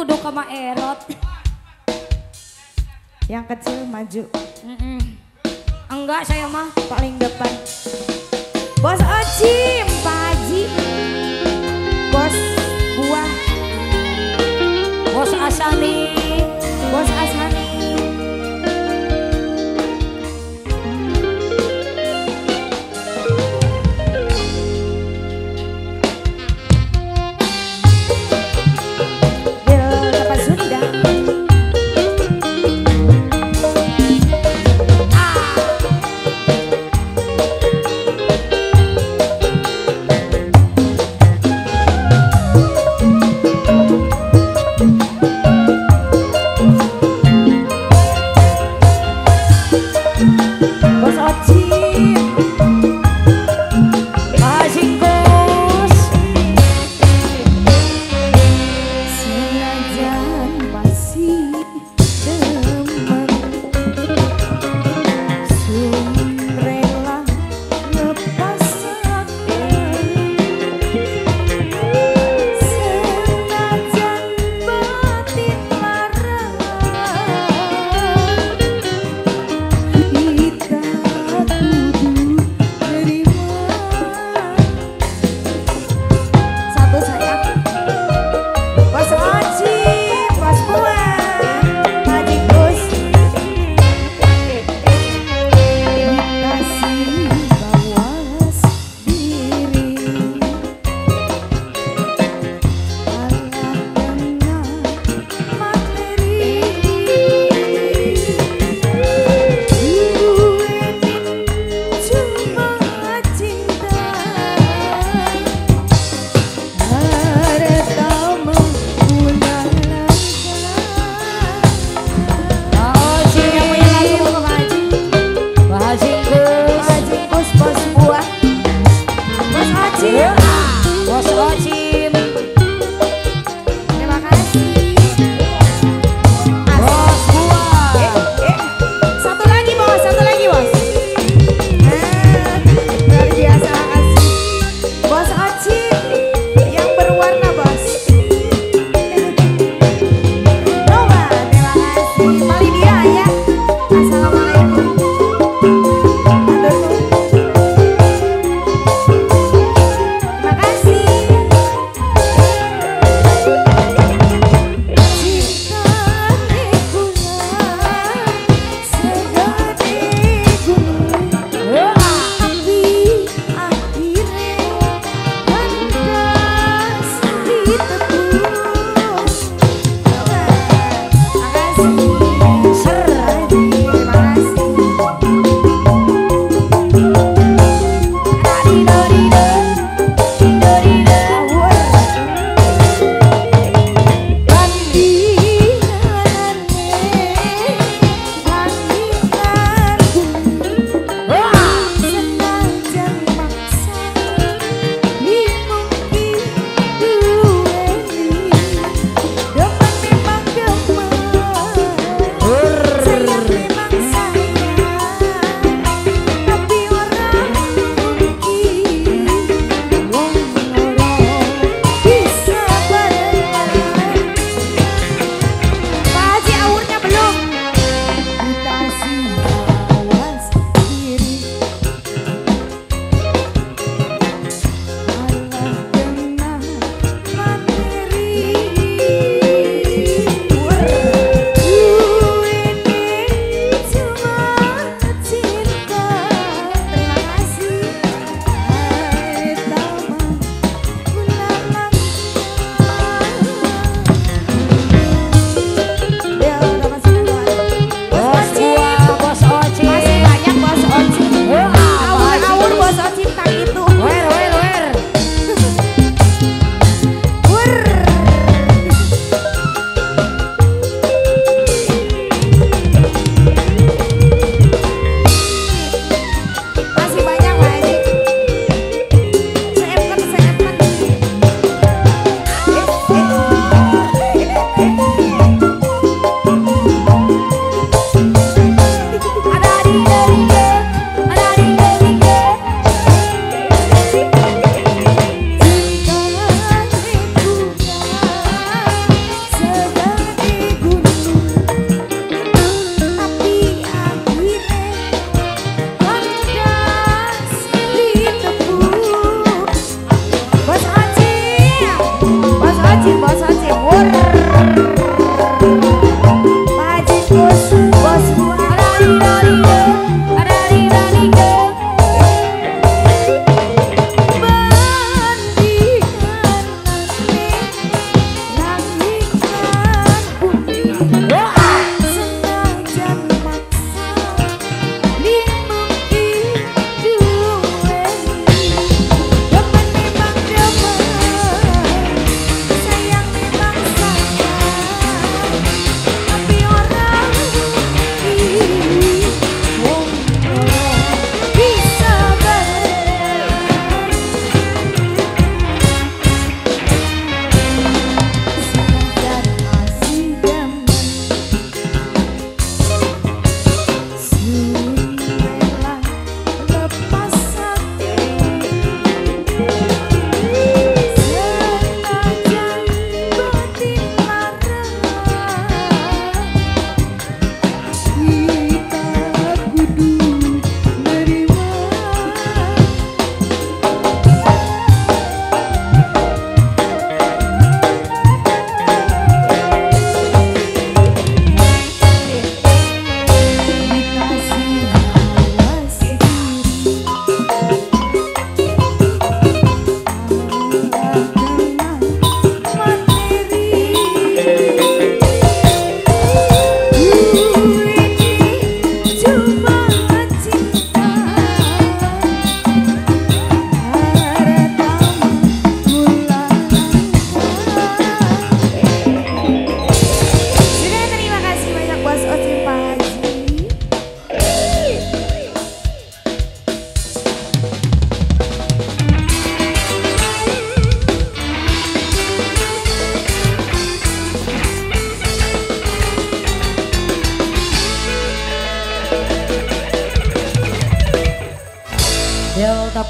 Kudu kama erot. Yang kecil maju. Mm-mm. Enggak saya mah. Paling depan. Bos Ocim, Pak Haji. Bos Buah, Bos Asani.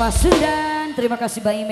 Delta Pasundan. Terima kasih Mbak Ime.